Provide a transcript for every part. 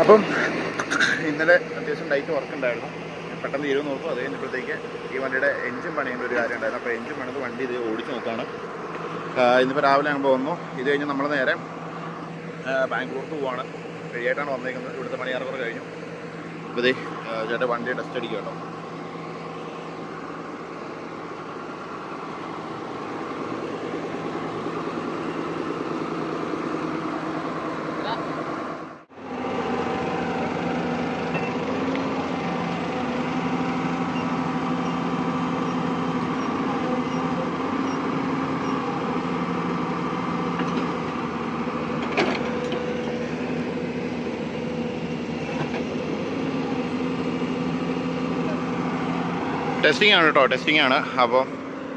അപ്പം ഇന്നലെ അത്യാവശ്യം ലൈറ്റ് വർക്ക് ഉണ്ടായിരുന്നു. പെട്ടെന്ന് ഇരുന്ന് നോക്കും. അത് കഴിഞ്ഞപ്പോഴത്തേക്ക് ഈ വണ്ടിയുടെ എഞ്ചിൻ പണിയേണ്ട ഒരു കാര്യം ഉണ്ടായിരുന്നു അപ്പോൾ എഞ്ചിൻ പണിത് വണ്ടി ഇത് ഓടിച്ച് നോക്കുകയാണ് ഇന്നിപ്പോൾ രാവിലെ ആകുമ്പോൾ വന്നു. ഇത് കഴിഞ്ഞ് നമ്മൾ നേരെ ബാംഗ്ലൂർക്ക് പോവാണ്. കഴിയായിട്ടാണ് വന്നേക്കുന്നത്. ഇവിടുത്തെ പണി ഏറെക്കുറെ കഴിഞ്ഞു അപ്പോൾ ഇതേ ചേട്ടൻ വണ്ടി ടെസ്റ്റ് അടിക്കുക കേട്ടോ ടെസ്റ്റിംഗ് ആണ് കേട്ടോ ടെസ്റ്റിംഗ് ആണ്. അപ്പോൾ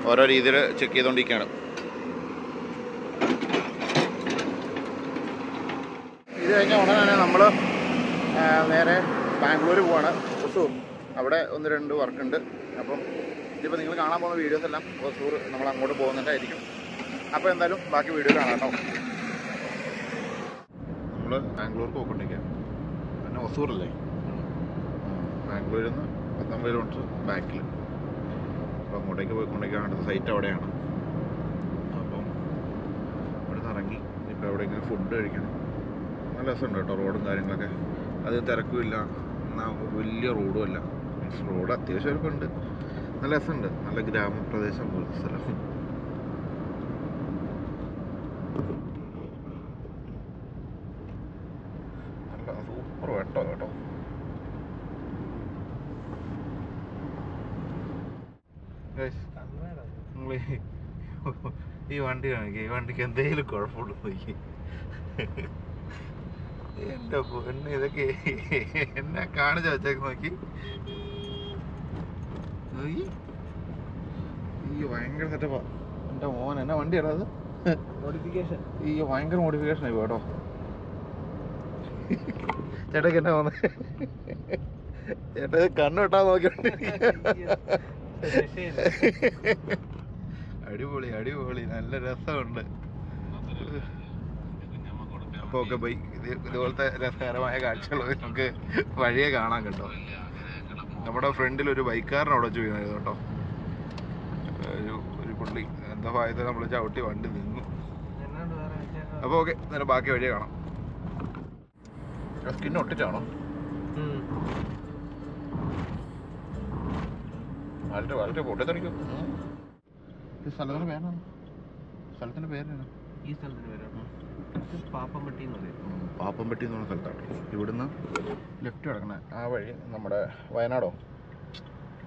ഓരോ രീതിയിൽ ചെക്ക് ചെയ്തുകൊണ്ടിരിക്കുകയാണ് ഇത് കഴിഞ്ഞ ഉടനെ തന്നെ നമ്മൾ നേരെ ബാംഗ്ലൂർ പോവാണ്. ഒസൂർ അവിടെ ഒന്ന് രണ്ട് വർക്ക് ഉണ്ട് അപ്പം ഇതിപ്പോൾ നിങ്ങൾ കാണാൻ പോകുന്ന വീഡിയോസ് എല്ലാം ഒസൂർ നമ്മൾ അങ്ങോട്ട് പോകുന്നുണ്ടായിരിക്കും. അപ്പോൾ എന്തായാലും ബാക്കി വീഡിയോ കാണാം കേട്ടോ നമ്മൾ ബാംഗ്ലൂർക്ക് പോയിക്കൊണ്ടിരിക്കുക പിന്നെ ഒസൂറല്ലേ ബാംഗ്ലൂരിൽ നിന്ന് പത്തൊമ്പത് കിലോമീറ്റർ ബാക്കിൽ അപ്പോൾ അങ്ങോട്ടേക്ക് പോയിക്കൊണ്ടിരിക്കുകയാണ് അടുത്ത സൈറ്റ് അവിടെയാണ്. അപ്പം അവിടെ നിന്ന് ഇറങ്ങി. ഇപ്പോൾ എവിടെയെങ്കിലും ഫുഡ് കഴിക്കണം. നല്ല രസമുണ്ട് കേട്ടോ റോഡും കാര്യങ്ങളൊക്കെ. അത് തിരക്കുമില്ല. എന്നാൽ വലിയ റോഡും അല്ല. മീൻസ് റോഡ് അത്യാവശ്യം ഉണ്ട് നല്ല രസമുണ്ട്. നല്ല ഗ്രാമപ്രദേശം പോലത്തെ സ്ഥലം നല്ല സൂപ്പർ വെട്ടോ കേട്ടോ Guys, നിങ്ങൾ ഈ വണ്ടി കാണിക്കുക ഈ വണ്ടിക്ക് എന്തെങ്കിലും കുഴപ്പമുണ്ടോ നോക്കി. എന്റെ പൊന്നെ ഇതൊക്കെ എന്നെ കാണിച്ചു വെച്ചേക്ക് നോക്കി. നോക്കി. ഈ ഭയങ്കര സെറ്റപ്പാ എന്റെ മോൻ എന്നാ വണ്ടിയാണ് അത്? മോഡിഫിക്കേഷൻ ഈ ഭയങ്കര മോഡിഫിക്കേഷൻ ആയി കേട്ടോ. ചേട്ടക്ക് എന്നാ വന്ന്? ചേട്ടാ കണ്ണു വെട്ടാൻ നോക്കിയോണ്ട് അടിപൊളി അടിപൊളി. നല്ല രസമുണ്ട്. അപ്പൊ ഒക്കെ പോയി. ഇത് ഇതുപോലത്തെ രസകരമായ കാഴ്ചകൾ നമുക്ക് വഴിയെ കാണാൻ കേട്ടോ. നമ്മുടെ ഫ്രണ്ടിൽ ഒരു ബൈക്കാരൻ അവിടെ കേട്ടോ. ഒരു ഒരു പുള്ളി. എന്താ ഭാഗത്ത് നമ്മൾ ചവിട്ടി വണ്ടി നിന്നു. അപ്പൊ അപ്പോൾ ഓക്കെ നേരെ ബാക്കി വഴിയെ കാണാം. സ്കിൻ ഒട്ടിച്ചാണോ? വളരെ വളരെ പൊട്ടിത്തെറിക്കും. ഈ സ്ഥലത്തിന്റെ പേരാണ്? സ്ഥലത്തിന്റെ പേരാണ് ഈ സ്ഥലത്തിന്റെ പേരാണ്? പാപ്പമ്പട്ടി എന്ന് പറയും. പാപ്പമ്പട്ടി എന്ന് പറഞ്ഞ സ്ഥലത്താണ്. ഇവിടുന്ന് ലെഫ്റ്റ് കിടക്കണ. ആ വഴി നമ്മുടെ വയനാടോ?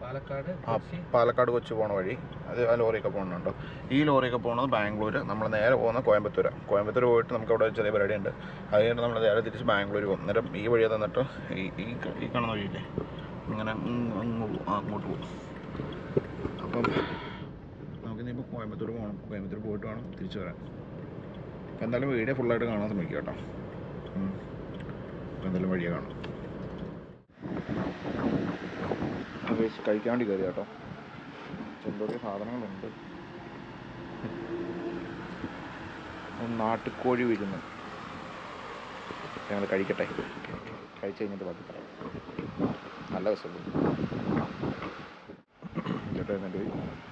പാലക്കാട് ആ പാലക്കാട് കൊച്ചു പോണ വഴി. അത് ആ ലോറിയൊക്കെ പോകുന്നുണ്ടോ ഈ ലോറിയൊക്കെ പോകുന്നത് ബാംഗ്ലൂർ നമ്മൾ നേരെ പോകുന്ന കോയമ്പത്തൂർ കോയമ്പത്തൂർ പോയിട്ട് നമുക്ക് അവിടെ ചെറിയ പരിപാടി ഉണ്ട് അത് കഴിഞ്ഞിട്ട് നമ്മൾ നേരെ തിരിച്ച് ബാംഗ്ലൂർ പോകും. നേരം ഈ വഴി തന്നിട്ട് ഈ ഈ കാണുന്ന വഴിയില്ലേ? ഇങ്ങനെ അങ്ങോട്ട് പോകും. അപ്പം കോയമ്പത്തൂർ പോകണം. കോയമ്പത്തൂർ പോയിട്ട് വേണം തിരിച്ചു വരാൻ. അപ്പോൾ എന്തായാലും വീഡിയോ ഫുള്ളായിട്ട് കാണാൻ ശ്രമിക്കുക കേട്ടോ. ഉം. എന്തായാലും വഴിയെ കാണാം കഴിക്കാൻ വേണ്ടി കയറി കേട്ടോ. എന്തൊക്കെ സാധനങ്ങളുണ്ട്. നാട്ടുകോഴി വിരുന്ന്. ഞങ്ങൾ കഴിക്കട്ടെ. കഴിച്ചു കഴിഞ്ഞിട്ട് ബാക്കി പറയാം. നല്ല രസമുണ്ട്. ചേട്ടാ എന്നിട്ട്?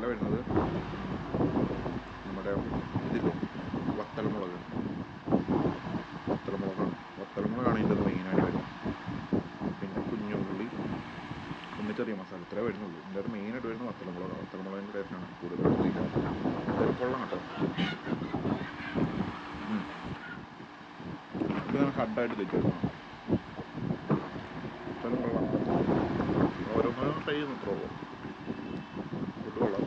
മസാല വരുന്നത് നമ്മുടെ ഇതില്ലേ വത്തൽമുളക് വത്തൽമുളകാണ് വത്തൽമുളകാണ് ഇതിന്റെ മെയിനായിട്ട് വരുന്നത്. പിന്നെ കുഞ്ഞുള്ളി ചെറിയ മസാല ഇത്രേ വരുന്നുള്ളൂ. ഇതിന്റെ അത് മെയിനായിട്ട് വരുന്നത് വത്തലമുളക്. വത്തലമുളകിന്റെ ടേസ്റ്റാണ് കൂടുതൽ കൊള്ളാം കേട്ടോ. ഇത് ഞാൻ ഹഡായിട്ട് കൊള്ളാം ഓരോന്നും ട്രൈ ചെയ്യുന്നു ഇത്രേ ഉള്ളൂ ഫുഡ് കൊള്ളാം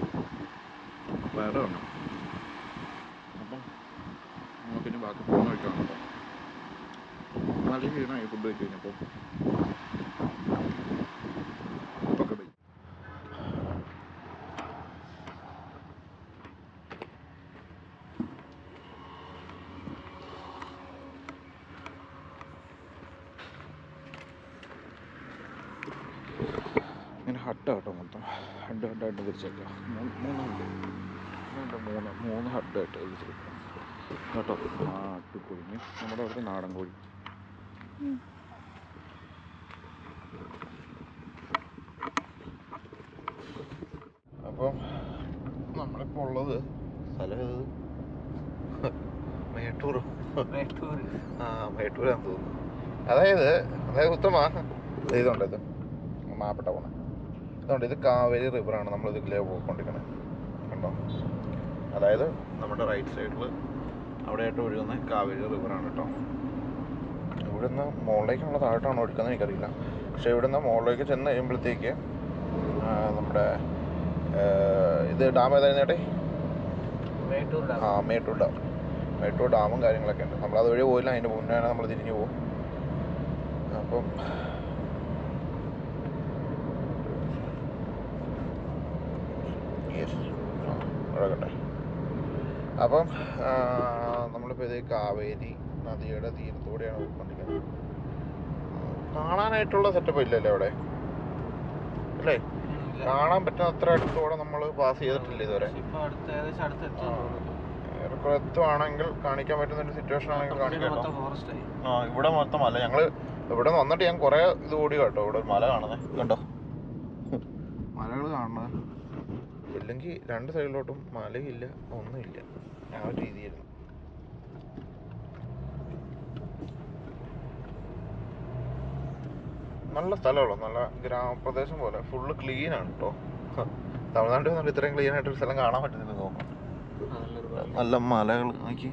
വേറെ വേണം അപ്പം നമുക്കിനി ബാക്കി പോകുന്ന വഴിക്കാണ് കേട്ടോ നല്ല ക്ഷീണമായി ഫുഡ് കഴിച്ച് കഴിഞ്ഞപ്പോൾ ഓക്കെ ബൈ ഇങ്ങനെ ഹട്ട് കേട്ടോ മൊത്തം. ഹെഡ് ഹെഡായിട്ട് തിരിച്ചേക്കാം മൂന്ന് മൂന്ന് ഹഡ്. മൂന്ന് മൂന്ന് ഹഡായിട്ട് തിരിച്ചേക്കാം കേട്ടോ? നാട്ടുകോഴി നമ്മുടെ അവിടുത്തെ നാടൻ കോഴി. അപ്പം നമ്മളിപ്പോൾ ഉള്ളത് സ്ഥലം ഏത്? മേട്ടൂർ. മേട്ടൂര് ആ മേട്ടൂരാന്ന് തോന്നുന്നു. അതായത് അതായത് ഉത്തമ ഇതുണ്ട് ഇത് മാപ്പിട്ട പോണെ. ഇതുണ്ട് ഇത് കാവേരി റിവറാണ് നമ്മൾ ഇതിലേ പോയിക്കൊണ്ടിരിക്കുന്നത് കണ്ടോ? അതായത് നമ്മുടെ റൈറ്റ് സൈഡിൽ അവിടെയായിട്ട് ഒഴുകുന്ന കാവേരി റിവറാണ് കേട്ടോ. ഇവിടുന്ന് മുകളിലേക്കുള്ള താഴോട്ടാണ് ഒഴുക്കുന്നത് എനിക്കറിയില്ല. പക്ഷെ ഇവിടുന്ന് മുകളിലേക്ക് ചെന്ന് കഴിയുമ്പോഴത്തേക്ക് നമ്മുടെ ഇത് ഡാം ഏതായിരുന്നു ചേട്ടേ? മേട്ടൂർ ആ മേട്ടൂർ ഡാം മേട്ടൂർ ഡാമും കാര്യങ്ങളൊക്കെ ഉണ്ട്. നമ്മൾ അതുവഴി പോയില്ല അതിന്റെ മുന്നേ നമ്മൾ തിരിഞ്ഞു പോകും അപ്പം കിടക്കട്ടെ അപ്പം നമ്മളിപ്പോൾ ഇത് കാവേരി നദിയുടെ തീരത്തൂടെയാണ് പോയിക്കൊണ്ടിരിക്കുന്നത് കാണാനായിട്ടുള്ള സെറ്റപ്പ് ഇല്ലല്ലോ അവിടെ? അല്ലേ? കാണാൻ പറ്റുന്ന അത്ര അടുത്തൂടെ നമ്മൾ പാസ് ചെയ്തിട്ടില്ല ഇതുവരെ? ഇപ്പൊ അടുത്ത ഏകദേശം അടുത്ത് ആ. ഏറെക്കുറെ എത്തുവാണെങ്കിൽ കാണിക്കാൻ പറ്റുന്ന ഒരു സിറ്റുവേഷൻ ആണെങ്കിൽ കാണിക്കാം ആ ഇവിടെ മൊത്തം മല. ഞങ്ങൾ ഇവിടെ വന്നിട്ട് ഞാൻ കൊറേ ഇത് ഓടി കേട്ടോ. ഇവിടെ ഒരു മല കാണുന്നേ. കണ്ടോ? മലകൾ കാണുന്നത്. ഇല്ലെങ്കിൽ രണ്ട് സൈഡിലോട്ടും മലയില്ല ഒന്നുമില്ല. ആ ഒരു രീതിയായിരുന്നു. നല്ല സ്ഥലമുള്ള നല്ല ഗ്രാമപ്രദേശം പോലെ. ഫുള്ള് ക്ലീൻ ആണ് കേട്ടോ തമിഴ്നാട്ടിൽ വന്നിട്ട് ഇത്രയും ക്ലീൻ ആയിട്ടൊരു സ്ഥലം കാണാൻ പറ്റുന്നില്ല തോന്നുന്നു. നല്ല മലകൾ നോക്കി.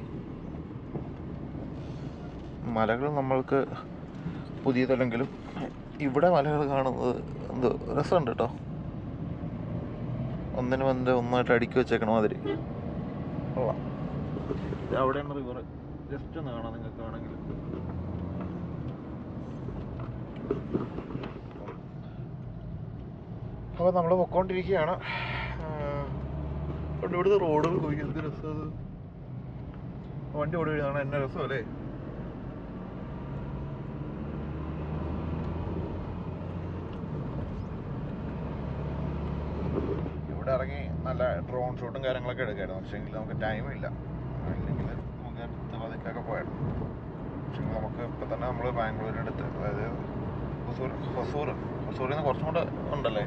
മലകൾ നമ്മൾക്ക് പുതിയതല്ലെങ്കിലും ഇവിടെ മലകൾ കാണുന്നത് എന്തോ രസമുണ്ട് കേട്ടോ ഒന്നിന് വന്ന് ഒന്നായിട്ട് അടുക്കി വെച്ചേക്കണ മാതിരി. കൊള്ളാം. ഇത് അവിടെയാണ് റിവർ ജസ്റ്റ് ഒന്ന് കാണാം നിങ്ങൾക്ക് വേണമെങ്കിൽ. അപ്പോൾ നമ്മൾ പൊക്കോണ്ടിരിക്കുകയാണ്. ഇവിടുത്തെ റോഡുകൾ എന്ത് രസം വണ്ടി ഓടി വീഴുന്നതാണ് എന്നെ രസം അല്ലേ ഇവിടെ ഇറങ്ങി നല്ല ഡ്രോൺ ഷൂട്ടും കാര്യങ്ങളൊക്കെ എടുക്കായിരുന്നു. പക്ഷേ എങ്കിൽ നമുക്ക് ടൈമില്ല അല്ലെങ്കിൽ നമുക്ക് അടുത്ത പതിക്കൊക്കെ പോയായിരുന്നു. പക്ഷേ നമുക്ക് ഇപ്പം തന്നെ നമ്മൾ ബാംഗ്ലൂരിൽ എടുത്ത് അതായത് ഹൊസൂർ ഹൊസൂർ ഹൊസൂരിൽ നിന്ന് കുറച്ചും കൂടെ ഉണ്ടല്ലേ?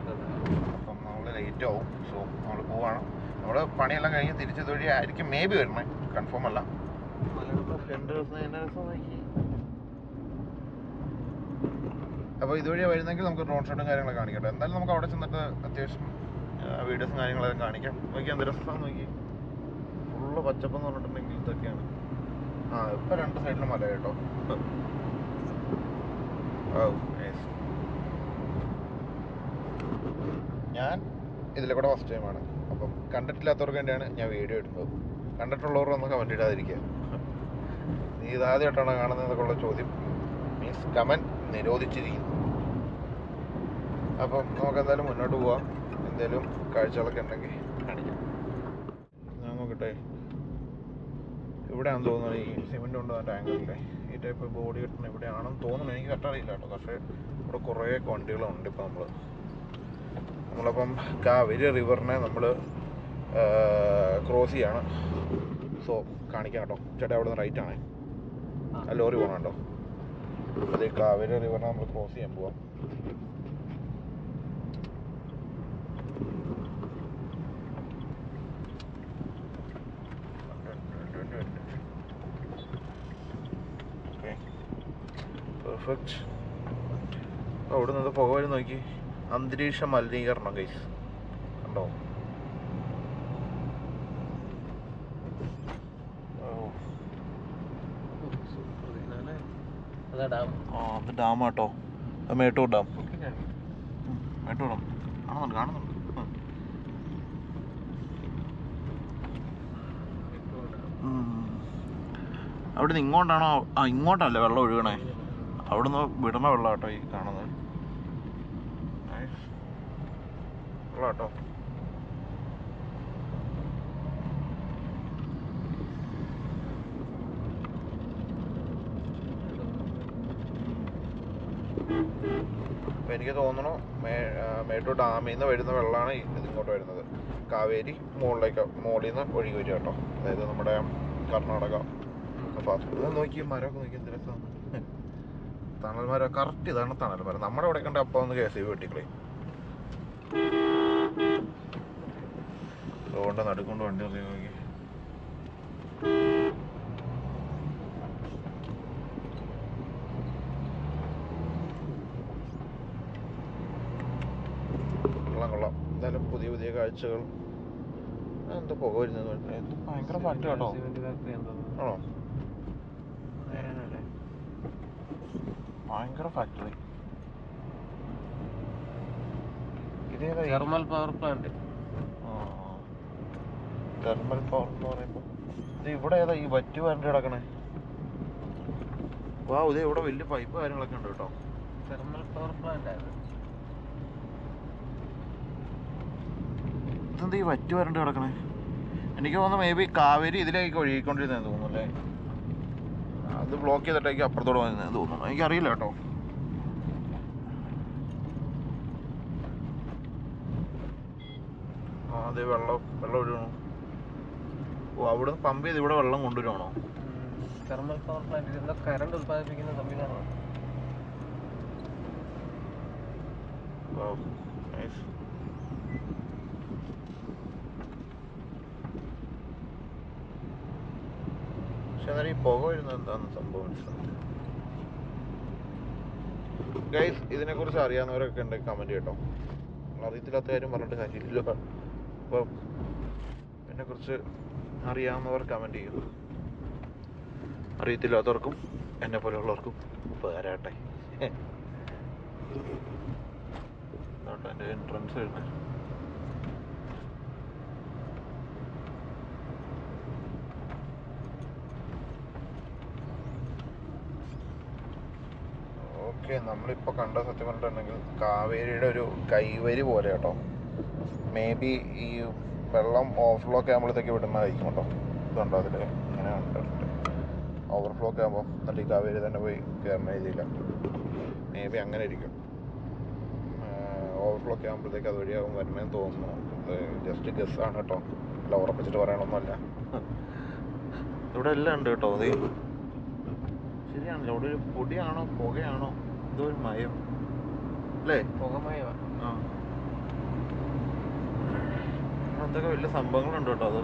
അപ്പം നമ്മൾ ലേറ്റ് ആവും. സോ നമ്മൾ പോവാണ്. നമ്മൾ പണിയെല്ലാം കഴിഞ്ഞ് തിരിച്ചത് വഴി ആയിരിക്കും മേ ബി വരണേ കൺഫേം അല്ല. രണ്ട് ദിവസം നോക്കി അപ്പോൾ ഇതുവഴി വരുന്നെങ്കിൽ നമുക്ക് ഡ്രോൺ ഷോട്ടും കാര്യങ്ങളൊക്കെ കാണിക്കട്ടെ എന്തായാലും നമുക്ക് അവിടെ ചെന്നിട്ട് അത്യാവശ്യം വീഡിയോസും കാര്യങ്ങളൊക്കെ കാണിക്കാം. നോക്കി എന്ത് രസം നോക്കി. ഫുള്ള് പച്ചപ്പെന്ന് പറഞ്ഞിട്ടുണ്ടെങ്കിൽ ഇതൊക്കെയാണ്. ആ ഇപ്പം രണ്ട് സൈഡിലും മല കേട്ടോ. ഞാൻ ഇതിലെ കൂടെ ഫസ്റ്റ് ടൈമാണ് അപ്പം കണ്ടിട്ടില്ലാത്തവർക്ക് വേണ്ടിയാണ് ഞാൻ വീഡിയോ ഇടുന്നത്. കണ്ടിട്ടുള്ളവർ ഒന്ന് കമന്റ് ഇടാതിരിക്കുക. നീ ഇതാദ്യമായിട്ടാണ് കാണുന്നതെന്നൊക്കെയുള്ള ചോദ്യം. മീൻസ് കമന്റ് നിരോധിച്ചിരിക്കുന്നു. അപ്പം നമുക്ക് എന്തായാലും മുന്നോട്ട് പോവാം. എന്തെങ്കിലും കാഴ്ചകളൊക്കെ ഉണ്ടെങ്കിൽ കാണിക്കാം. ഞാൻ നോക്കട്ടെ. ഇവിടെയാണെന്ന് തോന്നുന്നത് ഈ സിമെന്റ് കൊണ്ട് ടാങ്കില്ലേ ഈ ടൈപ്പ് ബോഡി കിട്ടുന്ന ഇവിടെയാണെന്ന് തോന്നുന്നു. എനിക്ക് കറക്റ്റ് അറിയില്ല കേട്ടോ. പക്ഷേ ഇവിടെ കുറേ വണ്ടികളുണ്ട് ഇപ്പം നമ്മൾ നമ്മളപ്പം കാവേരി റിവറിനെ നമ്മൾ ക്രോസ് ചെയ്യാണ്. സോ കാണിക്കാം കേട്ടോ. ചേട്ടാ അവിടെ നിന്ന് റൈറ്റ് ആണേ. ആ ലോറി പോകണം കേട്ടോ? അതെ കാവേരി റിവറിനെ നമ്മൾ ക്രോസ് ചെയ്യാൻ പോവാം. പെർഫെക്റ്റ് അവിടെ നിന്ന് പുക വരും നോക്കി. അന്തരീക്ഷ മലിനീകരണം കൈസ് കണ്ടോ? ആ അത് ഡാം കേട്ടോ മേട്ടൂർ ഡാം. മേട്ടൂർ ഡാം. കാണുന്നുണ്ട് കാണുന്നുണ്ട്. ഉം. ഉം. അവിടെ നിന്ന് ഇങ്ങോട്ടാണോ? ആ ഇങ്ങോട്ടല്ലേ വെള്ളം ഒഴുകണേ? അവിടുന്ന് വിടണ വെള്ളം കേട്ടോ ഈ കാണുന്നത്. വെള്ളം കേട്ടോ അപ്പൊ എനിക്ക് തോന്നുന്നു മേട്ടൂർ ഡാമിൽ നിന്ന് വരുന്ന വെള്ളമാണ് ഇതിങ്ങോട്ട് വരുന്നത്. കാവേരി മുകളിലേക്ക് മുകളിൽ നിന്ന് ഒഴുകി വരിക കേട്ടോ. അതായത് നമ്മുടെ കർണാടക. ഫാസ്റ്റ് നോക്കി മരമൊക്കെ നോക്കി എന്ത് രസമാണ്. തണൽ മരം കറക്റ്റ് ഇതാണ് തണൽ മരം നമ്മുടെ ഇവിടെ കണ്ട അപ്പം ഒന്ന് കെ ബി വെട്ടിക്കളി. അതുകൊണ്ട് നടുക്കൊണ്ട് വണ്ടി നിർത്തി നോക്കി. കൊള്ളാം കൊള്ളാം. എന്തായാലും പുതിയ പുതിയ കാഴ്ചകൾ. എന്താ പുക വരുന്നത് ഭയങ്കര പാട്ട് കേട്ടോ. ആണോ? ഭയങ്കര factory thermal power plant thermal power എന്ന് പറയുമ്പോൾ ഇത് ഇവിടെ ഏതാ ഈ വറ്റ് വരണ്ട് കിടക്കണേ? വാ ഇത് ഇവിടെ വലിയ പൈപ്പ് കാര്യങ്ങളൊക്കെ ഉണ്ട് കേട്ടോ. തെർമൽ പവർ പ്ലാന്റ് ആയിരുന്നു ഇതെന്താ ഈ വറ്റ് വരണ്ട് കിടക്കണേ? എനിക്ക് തോന്നുന്നു മേ ബി കാവേരി ഇതിലേക്ക് ഒഴുകിക്കൊണ്ടിരുന്നതെന്ന് തോന്നുന്നു അല്ലേ? അത് ബ്ലോക്ക് ചെയ്തിട്ടേക്ക് അപ്പുറത്തോട് വന്നു തോന്നുന്നു. എനിക്കറിയില്ല കേട്ടോ. ആ അതെ വെള്ളം വെള്ളം ഒഴുകണം. ഓ അവിടെ പമ്പ് ചെയ്ത് ഇവിടെ വെള്ളം കൊണ്ടുവരുവാണോ? തെർമൽ പവർ പ്ലാന്റ് എന്തോ കറണ്ട് ഉത്പാദിപ്പിക്കുന്ന സംവിധാനമാണ് പക്ഷെ ഈ പുക വരുന്നത് എന്താന്ന് സംഭവം ഗൈസ് ഇതിനെ കുറിച്ച് അറിയാവുന്നവരൊക്കെ ഉണ്ടെങ്കിൽ കമന്റ് കേട്ടോ അറിയത്തില്ലാത്ത കാര്യം പറഞ്ഞിട്ട് കാര്യമില്ലല്ലോ. അപ്പം ഇതിനെ കുറിച്ച് അറിയാവുന്നവർ കമന്റ് ചെയ്യും അറിയത്തില്ലാത്തവർക്കും എന്നെ പോലെയുള്ളവർക്കും ഉപകാരട്ടെ ഇതാട്ടോ എന്റെ എൻട്രൻസ് വരുന്നത്. ഓക്കെ നമ്മളിപ്പോൾ കണ്ട സത്യം പറഞ്ഞിട്ടുണ്ടെങ്കിൽ കാവേരിയുടെ ഒരു കൈവരി പോലെ കേട്ടോ. മേ ബി ഈ വെള്ളം ഓവർഫ്ലോ ഒക്കെ ആകുമ്പോഴത്തേക്ക് വിടുന്നതായിരിക്കും കേട്ടോ. ഇതുണ്ടോ അതിൽ ഇങ്ങനെ കണ്ടിട്ടുണ്ട്. ഓവർഫ്ലോ ഒക്കെ ആകുമ്പോൾ എന്നിട്ട് ഈ കാവേരി തന്നെ പോയി കയറുന്ന രീതിയില്ല മേ ബി അങ്ങനെ ഇരിക്കും ഓവർഫ്ലോ ഒക്കെ ആകുമ്പോഴത്തേക്ക് അത് വഴിയാകും വരുമെന്ന് തോന്നുന്നു. ജസ്റ്റ് ഗസ് ആണ് കേട്ടോ. അല്ല ഉറപ്പിച്ചിട്ട് പറയണമൊന്നുമല്ല ഇവിടെ എല്ലാം ഉണ്ട് കേട്ടോ. അത് ശരിയാണല്ലോ. ഇവിടെ ഒരു പൊടിയാണോ പുകയാണോ? എന്തോ ഒരു മയം അല്ലേ പുകമയമാണ് ആ. എന്തൊക്കെ വലിയ സംഭവങ്ങളുണ്ട് കേട്ടോ അത്.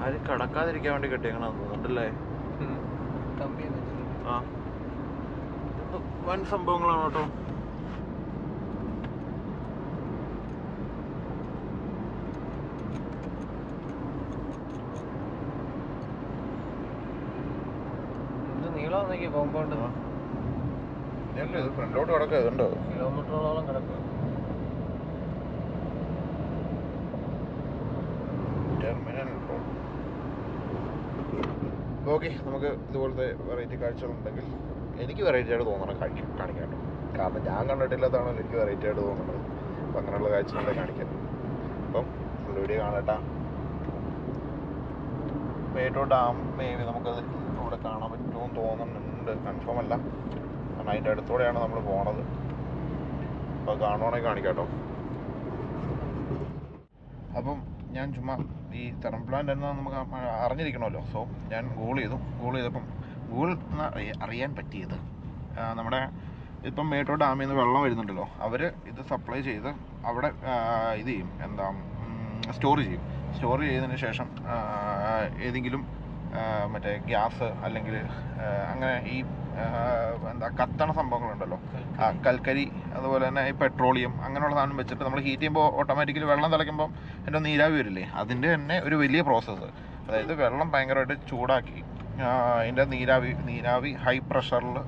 ആരും കടക്കാതിരിക്കാൻ വേണ്ടി കെട്ടിയേക്കണം തോന്നുന്നുണ്ടല്ലേ? ആ. വൻ സംഭവങ്ങളാണ് കേട്ടോ. നീളം കോമ്പൗണ്ട് ഫ്രണ്ടിലോട്ട് കിടക്കുക ഇതുണ്ടോ? കിലോമീറ്ററോളം കിടക്കുക ടെർമിനൽ ഓക്കെ നമുക്ക് ഇതുപോലത്തെ വെറൈറ്റി കാഴ്ചകളുണ്ടെങ്കിൽ എനിക്ക് വെറൈറ്റി ആയിട്ട് തോന്നണം കാണിക്കാം കാണിക്കാനോ കാരണം ഞാൻ കണ്ടിട്ടില്ലാത്തതാണല്ലോ എനിക്ക് വെറൈറ്റി ആയിട്ട് തോന്നുന്നത്. അപ്പം അങ്ങനെയുള്ള കാഴ്ചകളെ കാണിക്കാം അപ്പം ഫുൾ വീഡിയോ കാണട്ടാ. മേട്ടൂർ ഡാം മേ ബി നമുക്കത് ഇവിടെ കാണാൻ പറ്റുമെന്ന് തോന്നുന്നുണ്ട്. കൺഫേം അല്ല. കാരണം അതിന്റെ അടുത്തൂടെയാണ് നമ്മൾ പോണത്. അപ്പോൾ കാണുവാണെങ്കിൽ കാണിക്കാട്ടോ. അപ്പം ഞാൻ ചുമ്മാ ഈ തെറം പ്ലാന്റ് എന്നാൽ നമുക്ക് അറിഞ്ഞിരിക്കണമല്ലോ. സോ ഞാൻ ഗൂഗിൾ ചെയ്തു. ഗൂഗിൾ ചെയ്തപ്പം ഗൂഗിൾ അറിയാൻ പറ്റിയത് നമ്മുടെ ഇപ്പം മേട്ടോ ഡാമിൽ നിന്ന് വെള്ളം വരുന്നുണ്ടല്ലോ. അവർ ഇത് സപ്ലൈ ചെയ്ത് അവിടെ ഇത് ചെയ്യും. എന്താ സ്റ്റോർ ചെയ്യും. സ്റ്റോർ ചെയ്തതിന് ശേഷം ഏതെങ്കിലും മറ്റേ ഗ്യാസ് അല്ലെങ്കിൽ അങ്ങനെ ഈ എന്താ കത്തണ സംഭവങ്ങളുണ്ടല്ലോ. ആ, കൽക്കരി. അതുപോലെ തന്നെ ഈ പെട്രോളിയം അങ്ങനെയുള്ള സാധനം വെച്ചിട്ട് നമ്മൾ ഹീറ്റ് ചെയ്യുമ്പോൾ ഓട്ടോമാറ്റിക്കലി വെള്ളം തിളയ്ക്കുമ്പോൾ എന്റെ നീരാവി വരില്ലേ? അതിന്റെ തന്നെ ഒരു വലിയ പ്രോസസ്സ് അതായത് വെള്ളം ഭയങ്കരമായിട്ട് ചൂടാക്കി അതിന്റെ നീരാവി നീരാവി ഹൈ പ്രഷറിൽ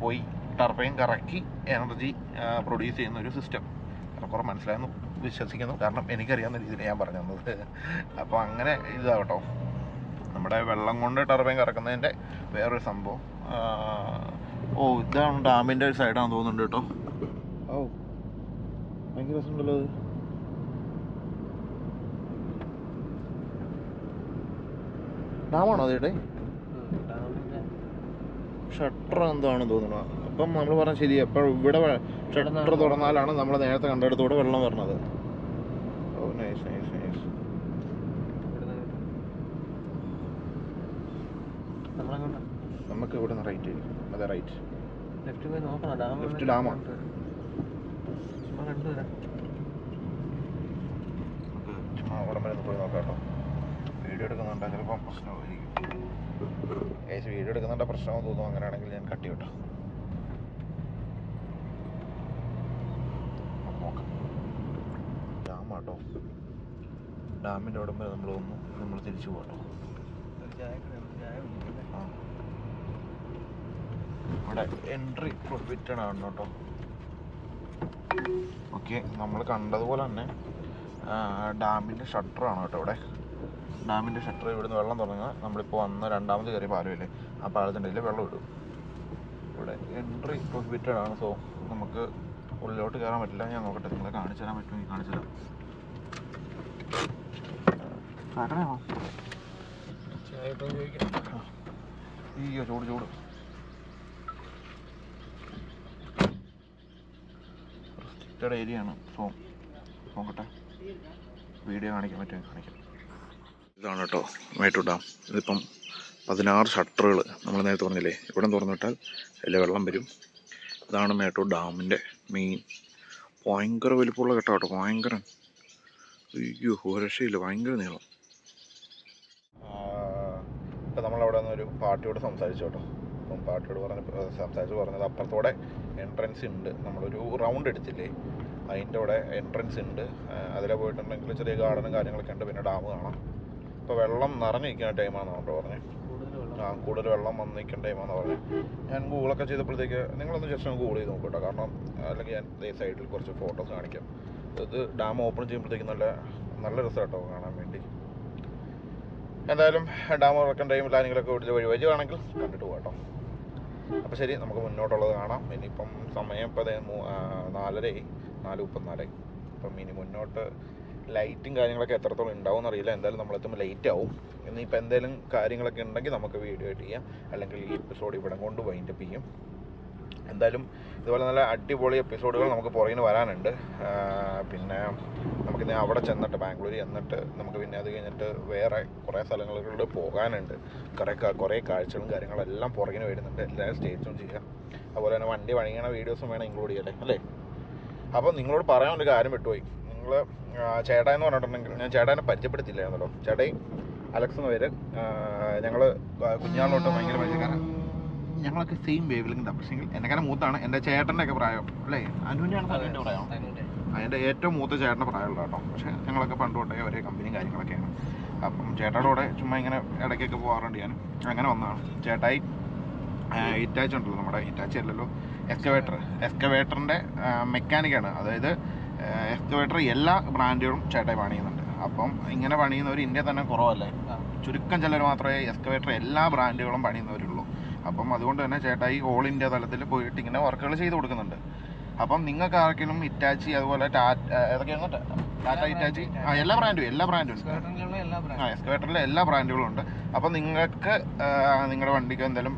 പോയി ടർബൈൻ കറക്കി എനർജി പ്രൊഡ്യൂസ് ചെയ്യുന്ന ഒരു സിസ്റ്റം കുറേ മനസ്സിലായെന്ന് വിശ്വസിക്കുന്നു. കാരണം എനിക്കറിയാവുന്ന രീതിയിൽ ഞാൻ പറഞ്ഞു തന്നത് അപ്പോൾ അങ്ങനെ ഇതാകട്ടോ നമ്മുടെ വെള്ളം കൊണ്ട് ടർബൈൻ കറക്കുന്നതിന്റെ വേറൊരു സംഭവം. ഓ ഇതാണ് ഡാമിന്റെ ഒരു സൈഡാണെന്ന് തോന്നുന്നുണ്ട് കേട്ടോ. ഓ ഭയങ്കര രസമുണ്ടല്ലോ അത്. ഡാമാണോ അതേട്ടെ ഷട്ടർ എന്താണെന്ന് തോന്നുന്നു. അപ്പം നമ്മൾ പറഞ്ഞ ശരി അപ്പോൾ ഇവിടെ ഷട്ടർ തുറന്നാലാണ് നമ്മൾ നേരത്തെ കണ്ടെടുത്തൂടെ വെള്ളം വരണത്. ഓ നൈസ് നൈസ് നൈസ് നമ്മളങ്ങോട്ട്? നമുക്ക് ഇവിടെ നിന്ന് റൈറ്റ് അതെ റൈറ്റ് ലെഫ്റ്റ് പോയി നോക്കണം. ഡാം ലെഫ്റ്റ് ഡാമാണ് ചുമ്മാ കണ്ടുവരാം. ചുമ്മാ അവിടെ വരെ ഒന്ന് പോയി നോക്കാം കേട്ടോ. വീഡിയോ എടുക്കുന്നുണ്ട്? ചിലപ്പം പ്രശ്നമായിരിക്കും. ഏകദേശം വീഡിയോ എടുക്കുന്നുണ്ട്? പ്രശ്നമെന്ന് തോന്നുന്നു. അങ്ങനെയാണെങ്കിൽ ഞാൻ കട്ടി കേട്ടോ നോക്കാം. ഡാമാട്ടോ ഡാമിന്റെ അവിടെ വരെ നമ്മൾ വന്നു. നമ്മൾ തിരിച്ചു പോകട്ടോ ഒരു ചായ കട, ചായ കുടിക്കല്ലേ? ആ. ഇവിടെ എൻട്രി പ്രൊഹിബിറ്റഡ് ആണ് കേട്ടോ ഓക്കെ നമ്മൾ കണ്ടതുപോലെ തന്നെ ഡാമിന്റെ ഷട്ടറാണ് കേട്ടോ ഇവിടെ. ഡാമിന്റെ ഷട്ടർ ഇവിടുന്ന് വെള്ളം തുടങ്ങുക. നമ്മളിപ്പോൾ വന്ന രണ്ടാമത് കയറിയ പാലമില്ലേ ആ പാലത്തിന്റെ ഇടയിൽ വെള്ളം ഇടും. ഇവിടെ എൻട്രി പ്രൊഹിബിറ്റഡ് ആണ്. സോ നമുക്ക് ഉള്ളിലോട്ട് കയറാൻ പറ്റില്ല. ഞാൻ നോക്കട്ടെ നിങ്ങളെ കാണിച്ചു തരാൻ പറ്റുമെങ്കിൽ കാണിച്ചു തരാം. ചായ ചോദിക്കാം ഈ ചൂട് ചൂട്. റെസ്ട്രിക്റ്റഡ് ഏരിയ ആണ് സോ നോക്കട്ടെ. വീഡിയോ കാണിക്കാൻ പറ്റും കാണിക്കാം. ഇതാണ് കേട്ടോ മേട്ടൂർ ഡാം ഇതിപ്പം പതിനാറ് ഷട്ടറുകൾ നമ്മൾ നേരത്തെ പറഞ്ഞില്ലേ? ഇവിടെ തുറന്നിട്ടാൽ അതിൽ വെള്ളം വരും. ഇതാണ് മേട്ടൂർ ഡാമിന്റെ മെയിൻ ഭയങ്കര വലിപ്പമുള്ള കേട്ടോ കേട്ടോ. ഭയങ്കര അയ്യോ രക്ഷയില്ല ഭയങ്കര നീളം. ഇപ്പം നമ്മളവിടെ നിന്ന് ഒരു പാർട്ടിയോട് സംസാരിച്ചു കേട്ടോ. അപ്പം പാട്ടോട് പറഞ്ഞ സംസാരിച്ച് പറഞ്ഞത് അപ്പുറത്തോടെ എൻട്രൻസ് ഉണ്ട്. നമ്മളൊരു റൗണ്ട് എടുത്തില്ലേ? അതിന്റെ അവിടെ എൻട്രൻസ് ഉണ്ട്. അതിലെ പോയിട്ടുണ്ടെങ്കിൽ ചെറിയ ഗാർഡനും കാര്യങ്ങളൊക്കെ ഉണ്ട്. പിന്നെ ഡാം കാണാം. ഇപ്പോൾ വെള്ളം നിറഞ്ഞിരിക്കുന്ന ടൈമാണെന്ന് കേട്ടോ പറഞ്ഞത് വെള്ളം. ആ കൂടുതൽ വെള്ളം വന്ന് നിൽക്കുന്ന ടൈമാണെന്ന് പറഞ്ഞത് ഞാൻ ഗൂഗിളൊക്കെ ചെയ്തപ്പോഴത്തേക്ക് നിങ്ങളൊന്ന് ജസ്റ്റ് ഒന്ന് ഗൂഗിൾ ചെയ്ത് നോക്കൂട്ടോ കാരണം അല്ലെങ്കിൽ ഞാൻ ഈ സൈഡിൽ കുറച്ച് ഫോട്ടോസ് കാണിക്കാം. ഇത് ഡാം ഓപ്പൺ ചെയ്യുമ്പോഴത്തേക്ക് നല്ല നല്ല രസം കേട്ടോ കാണാൻ വേണ്ടി. എന്തായാലും ഡാം തുറക്കാൻ ടൈമിൽ ആരെങ്കിലുമൊക്കെ വീട്ടിൽ വഴി വരികയാണെങ്കിൽ കണ്ടിട്ട് പോകാം അപ്പോൾ ശരി നമുക്ക് മുന്നോട്ടുള്ളത് കാണാം. ഇനിയിപ്പം സമയം ആ, നാലരയായി. നാല് മുപ്പത്തിനാലായി. അപ്പം ഇനി മുന്നോട്ട് ലൈറ്റും കാര്യങ്ങളൊക്കെ എത്രത്തോളം ഉണ്ടാവും എന്നറിയില്ല. എന്തായാലും നമ്മളെത്തുമ്പോൾ ലേറ്റ് ആവും. ഇനിയിപ്പോൾ എന്തെങ്കിലും കാര്യങ്ങളൊക്കെ ഉണ്ടെങ്കിൽ നമുക്ക് വീഡിയോ ആയിട്ട് ചെയ്യാം. അല്ലെങ്കിൽ ഈ എപ്പിസോഡ് ഇവിടെ കൊണ്ട് വൈൻഡപ്പ് ചെയ്യും. എന്തായാലും ഇതുപോലെ നല്ല അടിപൊളി എപ്പിസോഡുകൾ നമുക്ക് പുറകിന് വരാനുണ്ട്. പിന്നെ നമുക്കിനി അവിടെ ചെന്നിട്ട് ബാംഗ്ലൂർ ചെന്നിട്ട് നമുക്ക് പിന്നെ അത് കഴിഞ്ഞിട്ട് വേറെ കുറേ സ്ഥലങ്ങളിലൂടെ പോകാനുണ്ട്. കുറേ കുറേ കാഴ്ചകളും കാര്യങ്ങളെല്ലാം പുറകിന് വരുന്നുണ്ട്. എല്ലാവരും സ്റ്റേജും ചെയ്യാം അതുപോലെ തന്നെ വണ്ടി പണിയണ വീഡിയോസും വേണം ഇൻക്ലൂഡ് ചെയ്യട്ടെ അല്ലേ? അപ്പോൾ നിങ്ങളോട് പറയാൻ ഒരു കാര്യം വിട്ടുപോയി. നിങ്ങൾ ചേട്ടാ എന്ന് പറഞ്ഞിട്ടുണ്ടെങ്കിൽ ഞാൻ ചേട്ടാനെ പരിചയപ്പെടുത്തില്ലായിരുന്നല്ലോ ചേട്ടായി അലക്സ് എന്ന് പേര്. ഞങ്ങൾ കുഞ്ഞാളോട്ട് ഭയങ്കര പരിചയക്കാരാണ്. ഞങ്ങളൊക്കെ സെയിം വേവ് ലെങ്ത് പക്ഷേ എന്നെക്കാളും മൂത്താണ് എന്റെ ചേട്ടന്റെ ഒക്കെ പ്രായം. അല്ലേ? അനുവിന്റെ ആണ് അനുവിന്റെ പ്രായം. അതിന്റെ ഏറ്റവും മൂത്ത ചേട്ടന്റെ പ്രായമുള്ള കേട്ടോ. പക്ഷേ ഞങ്ങളൊക്കെ പണ്ട് തൊട്ടേ ഒരേ കമ്പനിയും കാര്യങ്ങളൊക്കെയാണ്. അപ്പം ചേട്ടായുടെ കൂടെ ചുമ്മാ ഇങ്ങനെ ഇടയ്ക്കൊക്കെ പോകാറുണ്ട് ഞാൻ. അങ്ങനെ വന്നതാണ്. ചേട്ടായി ഹിറ്റാച്ച് ഉണ്ടല്ലോ നമ്മുടെ ഹിറ്റാച്ച് അല്ലല്ലോ. എക്സ്കവേറ്റർ എക്സ്കവേറ്ററിന്റെ മെക്കാനിക്കാണ് അതായത് എക്സ്കവേറ്റർ എല്ലാ ബ്രാൻഡുകളും ചേട്ടായി പണിയുന്നുണ്ട്. അപ്പം ഇങ്ങനെ പണിയുന്നവർ ഇന്ത്യ തന്നെ കുറവല്ലേ? ചുരുക്കം ചിലർ മാത്രമേ എക്സ്കവേറ്റർ എല്ലാ ബ്രാൻഡുകളും പണിയുന്നവരുള്ളൂ. അപ്പം അതുകൊണ്ട് തന്നെ ചേട്ടായി ഓൾ ഇന്ത്യ തലത്തിൽ പോയിട്ട് ഇങ്ങനെ വർക്കുകൾ ചെയ്ത് കൊടുക്കുന്നുണ്ട്. അപ്പം നിങ്ങൾക്ക് ആർക്കെങ്കിലും ഇറ്റാച്ചി അതുപോലെ ഏതൊക്കെയാണ് ടാറ്റ ഇറ്റാച്ചി ആ എല്ലാ ബ്രാൻഡും എല്ലാ ബ്രാൻഡും എക്സ്കേറ്ററിലെ എല്ലാ ആ എക്സ്കവേറ്ററിലെ എല്ലാ ബ്രാൻഡുകളും ഉണ്ട്. അപ്പം നിങ്ങൾക്ക് നിങ്ങളുടെ വണ്ടിക്ക് എന്തെങ്കിലും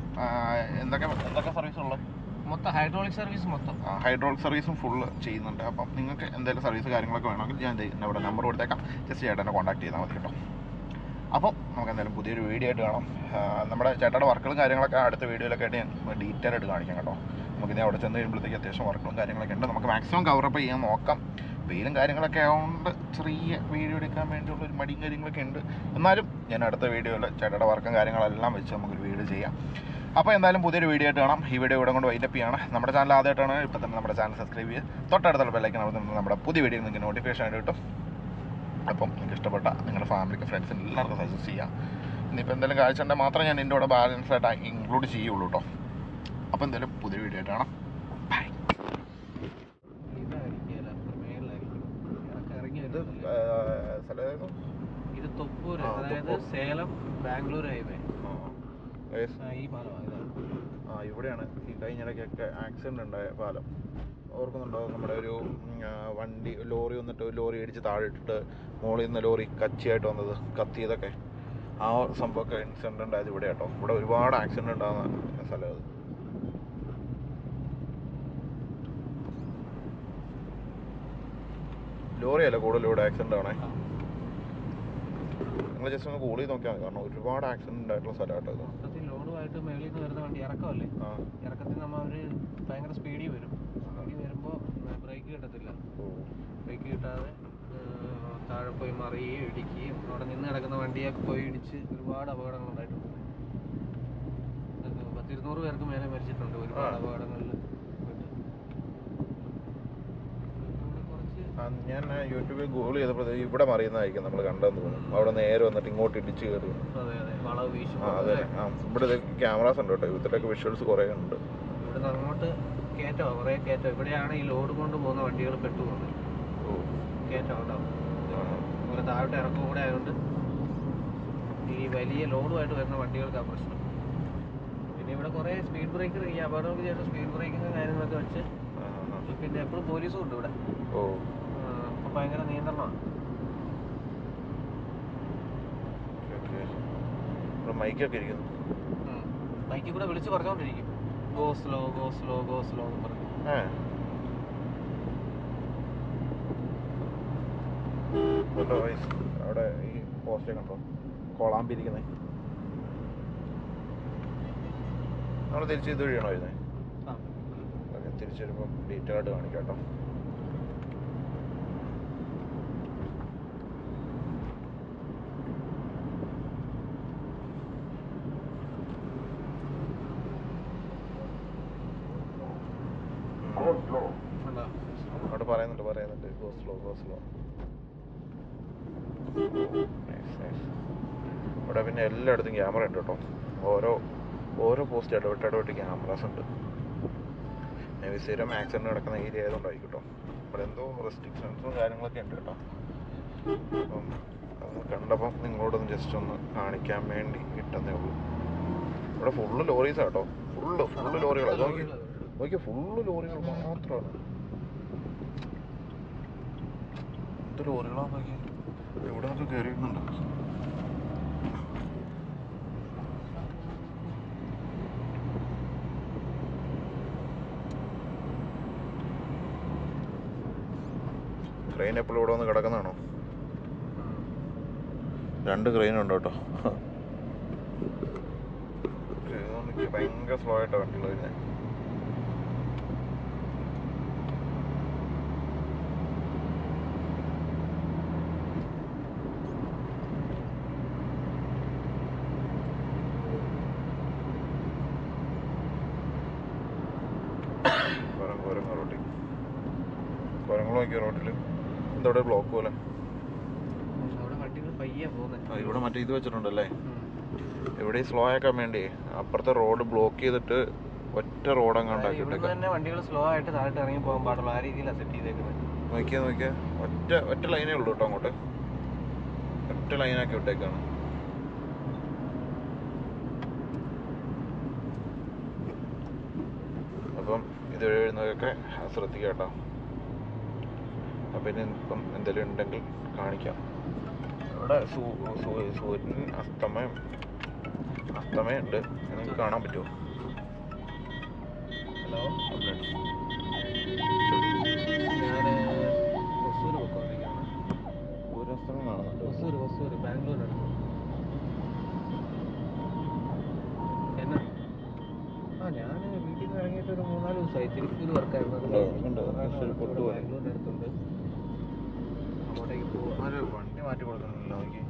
എന്തൊക്കെ എന്തൊക്കെ സർവീസ് ഉള്ളത്? മൊത്തം ഹൈഡ്രോളിക് സർവീസ് മൊത്തം. ഹൈഡ്രോളിക് സർവീസും ഫുൾ ചെയ്യുന്നുണ്ട്. അപ്പം നിങ്ങൾക്ക് എന്തെങ്കിലും സർവീസ് കാര്യങ്ങളൊക്കെ വേണമെങ്കിൽ ഞാൻ ഇവിടെ നമ്പർ കൊടുത്തേക്കാം. ജസ്റ്റ് ചേട്ടനെ കോൺടാക്ട് ചെയ്താൽ മതി കേട്ടോ. അപ്പോൾ നമുക്ക് എന്തായാലും പുതിയൊരു വീഡിയോ ആയിട്ട് കാണാം. നമ്മുടെ ചേട്ടയുടെ വർക്കുകളും കാര്യങ്ങളൊക്കെ അടുത്ത വീഡിയോയിലൊക്കെ ആയിട്ട് ഞാൻ ഡീറ്റെയിൽ ആയിട്ട് കാണിക്കാം കേട്ടോ. നമുക്ക് ഇനി അവിടെ ചെന്ന് കഴിയുമ്പോഴത്തേക്ക് അത്യാവശ്യം വർക്കുകളും കാര്യങ്ങളൊക്കെ ഉണ്ട്. നമുക്ക് മാക്സിമം കവറപ്പ് ചെയ്യാൻ നോക്കാം. വെയിലും കാര്യങ്ങളൊക്കെ ആയതുകൊണ്ട് ചെറിയ വീഡിയോ എടുക്കാൻ വേണ്ടിയുള്ള ഒരു മടിയും കാര്യങ്ങളൊക്കെ ഉണ്ട്. എന്നാലും ഞാൻ അടുത്ത വീഡിയോയിൽ ചേട്ടയുടെ വർക്കും കാര്യങ്ങളെല്ലാം വെച്ച് നമുക്കൊരു വീഡിയോ ചെയ്യാം. അപ്പോൾ എന്തായാലും പുതിയൊരു വീഡിയോ ആയിട്ട് കാണാം. ഈ വീഡിയോ ഇവിടെ കൊണ്ട് വൈൻഡപ്പ് ചെയ്യണം. നമ്മുടെ ചാനൽ ആദ്യമായിട്ടാണ്. ഇപ്പോൾ തന്നെ നമ്മുടെ ചാനൽ സബ്സ്ക്രൈബ് ചെയ്യുക തൊട്ടടുത്തുള്ള ബെല്ലൈക്കൻ അവിടെ നമ്മുടെ പുതിയ വീഡിയോ നിങ്ങൾക്ക് നോട്ടിഫിക്കേഷൻ ആയിട്ട് കിട്ടും. അപ്പം എനിക്ക് ഇഷ്ടപ്പെട്ട നിങ്ങളുടെ ഫാമിലിക്ക് ഫ്രണ്ട്സിന് എല്ലാവർക്കും സജസ്റ്റ് ചെയ്യാം. ഇനിയിപ്പോൾ എന്തെങ്കിലും കാഴ്ച ഉണ്ടെങ്കിൽ മാത്രമേ ഞാൻ എന്റെ കൂടെ ബാലൻസ് ആയിട്ട് ഇൻക്ലൂഡ് ചെയ്യുള്ളൂ കേട്ടോ അപ്പോൾ എന്തായാലും പുതിയ വീഡിയോ ആയിട്ട് കാണാം. ബൈ ഇത് വരുന്നത് സ്ഥലമായിരുന്നു ഇത് തൊപ്പൂർ. അതായത് സേലം ബാംഗ്ലൂർ ഹൈവേ. ഈ പാലം ആ ഇവിടെയാണ് ഈ കഴിഞ്ഞിടയ്ക്കൊക്കെ ആക്സിഡന്റ് ഉണ്ടായ പാലം. ഓർക്കുന്നുണ്ടോ? നമ്മുടെ ഒരു വണ്ടി ലോറി വന്നിട്ട് ലോറി ഇടിച്ച് താഴെ ഇട്ടിട്ട് മുകളിൽ നിന്ന് ലോറി കച്ചിയായിട്ട് വന്നത് കത്തിയതൊക്കെ. ആ സംഭവമൊക്കെ ഇൻസിഡന്റ് ഉണ്ടായത് ഇവിടെ കേട്ടോ ഇവിടെ ഒരുപാട് ആക്സിഡന്റ് ഉണ്ടാകുന്ന സ്ഥലം അത്. ലോറിയല്ല കൂടുതൽ ഇവിടെ ആക്സിഡന്റ് ആണേ നിങ്ങൾ ജസ്റ്റ് ഒന്ന് കൂളി നോക്കിയാൽ മതി. കാരണം ഒരുപാട് ആക്സിഡന്റ് ആയിട്ടുള്ള സ്ഥലം കേട്ടോ ഇത് ലോഡുമായിട്ട് മേളിൽ നിന്ന് വരുന്ന വണ്ടി ഇറക്കമല്ലേ? ഇറക്കത്തിൽ നമ്മൾ അവർ ഭയങ്കര സ്പീഡിൽ വരും. കിട്ടത്തില്ല. ബ്രേക്ക് കിട്ടാതെ താഴെ പോയി മറിയുകയും ഇടിക്കുകയും അവിടെ നിന്ന് കിടക്കുന്ന വണ്ടിയൊക്കെ പോയി ഇടിച്ച് ഒരുപാട് അപകടങ്ങൾ ഉണ്ടായിട്ടുണ്ട് ഇതൊക്കെ പത്തിരുന്നൂറ് പേർക്ക് മേലെ മരിച്ചിട്ടുണ്ട് ഒരുപാട് അപകടങ്ങളിൽ ഞാൻ യൂട്യൂബിൽ ഗൂഗിൾ ചെയ്തപ്പോൾ ഇവിടെ മറിയുന്നതായിരിക്കും നമ്മൾ കണ്ടെന്ന് തോന്നുന്നു. അവിടെ നേരെ വന്നിട്ട് ഇങ്ങോട്ട് ഇടിച്ച് കയറി. അതെ ഇവിടെ ക്യാമറാസ് ഉണ്ട് കേട്ടോ. ഇവിടുത്തെ വിഷ്വൽസ് കുറേ ഉണ്ട്. അങ്ങോട്ട് കയറ്റമാണ് കുറേ കേറ്റോ ഇവിടെയാണ് ഈ ലോഡ് കൊണ്ട് പോകുന്ന വണ്ടികൾ പെട്ടു പോകുന്നത്. ഓ. കയറ്റം ഉണ്ടാവും ആ. ഇവിടെ താഴോട്ട് ഇറക്കം കൂടെ ആയതുകൊണ്ട് ഈ വലിയ ലോഡുമായിട്ട് വരുന്ന വണ്ടികൾക്കാണ് പ്രശ്നം. പിന്നെ ഇവിടെ കുറേ സ്പീഡ് ബ്രേക്കർ ഈ അപകടങ്ങൾക്ക് ശേഷം സ്പീഡ് ബ്രേക്കിങ് കാര്യങ്ങളൊക്കെ വെച്ച്. പിന്നെ എപ്പോഴും പോലീസും ഉണ്ട് ഇവിടെ. ഓ. ഇപ്പം ഭയങ്കര നിയന്ത്രണമാണ്. മൈക്കൊക്കെ ഇരിക്കുന്നു. ബൈക്കിൽ കൂടെ വിളിച്ച് പറഞ്ഞുകൊണ്ടിരിക്കും. Go slow go slow go slow എന്ന് പറഞ്ഞു. അവിടെ ഈ പോസ്റ്റേ കണ്ടോ കോളാമ്പിരിക്കുന്നത് നമ്മൾ തിരിച്ച് ഇത് വഴിയാണോ വരുന്നത് ഓക്കെ തിരിച്ച് വരുമ്പോൾ ഡീറ്റെയിൽ ആയിട്ട് കാണിക്കാം കേട്ടോ ഉണ്ടോ അവിടെ പറയുന്നുണ്ട് ഗോ സ്ലോ ഗോ സ്ലോ ഇവിടെ പിന്നെ എല്ലായിടത്തും ക്യാമറ ഉണ്ട് കേട്ടോ. ഓരോ ഓരോ പോസ്റ്റ് ഇടവിട്ട് ഇടവിട്ട് ക്യാമറാസ് ഉണ്ട്. മേബി സ്ഥിരം ആക്സിഡന്റ് നടക്കുന്ന ഏരിയ ആയതുകൊണ്ടായിരിക്കും കേട്ടോ. ഇവിടെ എന്തോ റെസ്ട്രിക്ഷൻസും കാര്യങ്ങളൊക്കെ ഉണ്ട് കേട്ടോ. അപ്പം അത് കണ്ടപ്പം നിങ്ങളോടൊന്ന് ജസ്റ്റ് ഒന്ന് കാണിക്കാൻ വേണ്ടി കിട്ടുന്നേ ഉള്ളൂ. ഇവിടെ ഫുള്ള് ലോറീസാണ് കേട്ടോ. ഫുള്ള് ഫുള്ള് ലോറികളാണ് നോക്കി നോക്കിയാൽ ഫുള്ള് ലോറികൾ മാത്രമാണ്. എന്ത് ലോറികളാണ് നോക്കി എവിടെ നിന്നൊക്കെ കയറിയിരുന്നുണ്ട്? ക്രെയിൻ എപ്പോഴും ഇവിടെ വന്ന് കിടക്കുന്നതാണോ? രണ്ട് ക്രെയിൻ ഉണ്ട് കേട്ടോ. ഭയങ്കര സ്ലോ ആയിട്ടാണ് വണ്ടികൾ വരുന്നത് കുരങ്ങ് കുരങ്ങ് റോട്ടിൽ കുരങ്ങൾ നോക്കിയ റോട്ടിൽ എന്തവിടെ ബ്ലോക്ക് പോലെ അവിടെ വണ്ടികൾ പയ്യെ പോകുന്നത് ഇത് വെച്ചിട്ടുണ്ടല്ലേ? ഇവിടെ സ്ലോ ആക്കാൻ വേണ്ടി അപ്പുറത്തെ റോഡ് ബ്ലോക്ക് ചെയ്തിട്ട് ഒറ്റ റോഡ് അങ്ങ് ഇവിടുന്ന് ഉണ്ടാക്കിയിട്ടേക്കാം വണ്ടികൾ സ്ലോ ആയിട്ട് താഴോട്ട് ഇറങ്ങി പോകാൻ പാടുള്ളൂ. ആ രീതിയിലാണ് സെറ്റ് ചെയ്തേക്കുന്നത്. നോക്കിയാ നോക്കിയാ. ഒറ്റ ഒറ്റ ലൈനേ ഉള്ളൂ കേട്ടോ അങ്ങോട്ട്. ഒറ്റ ലൈനാക്കി വിട്ടേക്കാണ്. അപ്പം ഇത് എഴുതുന്നതൊക്കെ ശ്രദ്ധിക്കാം കേട്ടോ അപ്പം ഇനി ഇപ്പം എന്തെങ്കിലും ഉണ്ടെങ്കിൽ കാണിക്കാം. ഇവിടെ സൂര്യൻ അസ്തമയം അസ്തമയുണ്ട് നിങ്ങൾക്ക് കാണാൻ പറ്റുമോ? ഹലോ? സൂര്യാസ്തമയം എന്നാ? ആ ഞാൻ വീട്ടിൽ നിന്ന് ഇറങ്ങിയിട്ട് ഒരു മൂന്നാൽ ദിവസമായി. തിരുപ്പൂർ വർക്കായിരുന്നു. ബാംഗ്ലൂരിനടുത്തുണ്ട്. അങ്ങോട്ടേക്ക് പോകും മാറ്റി കൊടുക്കണമല്ലോ എനിക്ക്